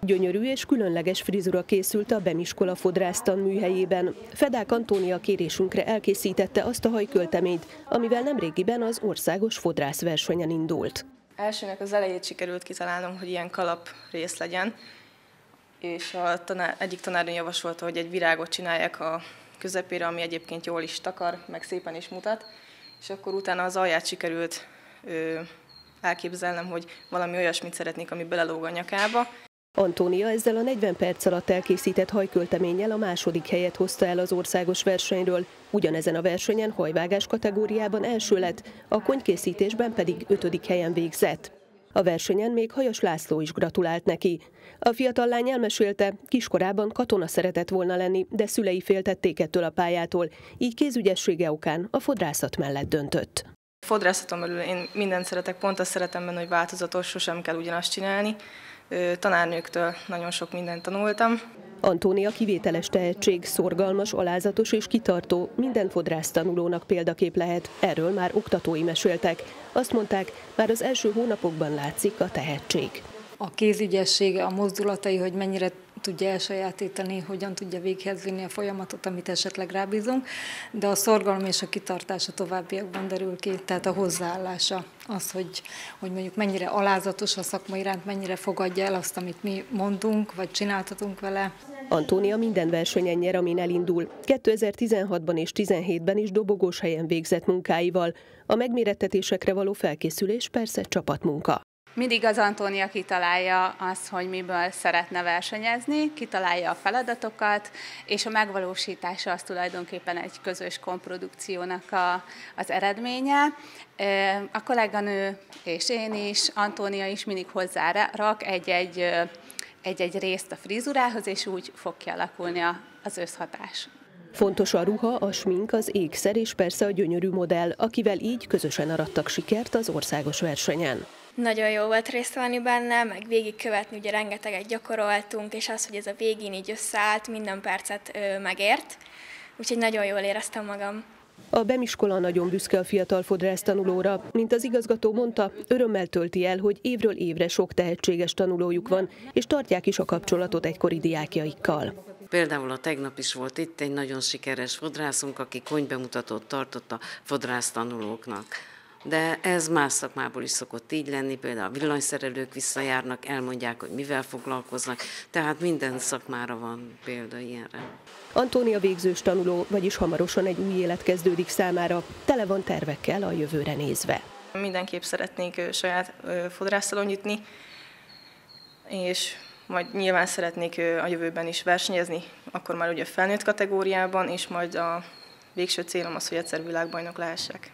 Gyönyörű és különleges frizura készült a Bemiskola fodrásztan műhelyében. Fedák Antónia kérésünkre elkészítette azt a hajkölteményt, amivel nemrégiben az országos fodrászversenyen indult. Elsőnek az elejét sikerült kitalálnom, hogy ilyen kalap rész legyen, és a tanár, egyik tanárnő javasolta, hogy egy virágot csinálják a közepére, ami egyébként jól is takar, meg szépen is mutat, és akkor utána az alját sikerült ö, elképzelnem, hogy valami olyasmit szeretnék, ami belelóg a nyakába. Antónia ezzel a 40 perc alatt elkészített hajkölteménnyel a második helyet hozta el az országos versenyről. Ugyanezen a versenyen hajvágás kategóriában első lett, a konykészítésben pedig ötödik helyen végzett. A versenyen még Hajas László is gratulált neki. A fiatal lány elmesélte, kiskorában katona szeretett volna lenni, de szülei féltették ettől a pályától, így kézügyessége okán a fodrászat mellett döntött. Fodrászaton belül én mindent szeretek, pont azt szeretem benne, hogy változatos, sosem kell ugyanazt csinálni. Tanárnőktől nagyon sok mindent tanultam. Antónia kivételes tehetség, szorgalmas, alázatos és kitartó, minden fodrász tanulónak példakép lehet. Erről már oktatói meséltek. Azt mondták, már az első hónapokban látszik a tehetség. A kézügyessége, a mozdulatai, hogy mennyire tudja elsajátítani, hogyan tudja véghez vinni a folyamatot, amit esetleg rábízunk, de a szorgalom és a kitartása továbbiakban derül ki, tehát a hozzáállása, az, hogy, hogy mondjuk mennyire alázatos a szakma iránt, mennyire fogadja el azt, amit mi mondunk, vagy csináltatunk vele. Antónia minden versenyen nyer, amin elindul. 2016-ban és 2017-ben is dobogós helyen végzett munkáival. A megmérettetésekre való felkészülés persze csapatmunka. Mindig az Antónia kitalálja azt, hogy miből szeretne versenyezni, kitalálja a feladatokat, és a megvalósítása az tulajdonképpen egy közös komprodukciónak a, az eredménye. A kolléganő és én is, Antónia is mindig hozzárak egy-egy egy-egy részt a frizurához, és úgy fog kialakulni az összhatás. Fontos a ruha, a smink, az ékszer és persze a gyönyörű modell, akivel így közösen arattak sikert az országos versenyen. Nagyon jó volt részt venni benne, meg végigkövetni, ugye rengeteget gyakoroltunk, és az, hogy ez a végén így összeállt, minden percet ö, megért, úgyhogy nagyon jól éreztem magam. A Bemiskola nagyon büszke a fiatal fodrász tanulóra. Mint az igazgató mondta, örömmel tölti el, hogy évről évre sok tehetséges tanulójuk van, és tartják is a kapcsolatot egykori diákjaikkal. Például a tegnap is volt itt egy nagyon sikeres fodrászunk, aki konybemutatót tartott a fodrász tanulóknak de ez más szakmából is szokott így lenni, például a villanyszerelők visszajárnak, elmondják, hogy mivel foglalkoznak, tehát minden szakmára van példa ilyenre. Antónia végzős tanuló, vagyis hamarosan egy új élet kezdődik számára, tele van tervekkel a jövőre nézve. Mindenképp szeretnék saját fodrászalon nyitni, és majd nyilván szeretnék a jövőben is versenyezni, akkor már ugye felnőtt kategóriában, és majd a végső célom az, hogy egyszer világbajnok lehessek.